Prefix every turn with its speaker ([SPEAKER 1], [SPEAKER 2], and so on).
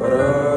[SPEAKER 1] But uh